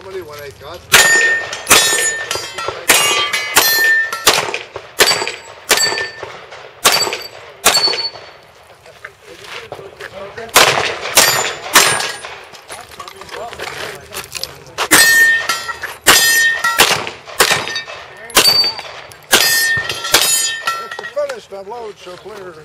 normally when I got. Finished, loaded, so clear.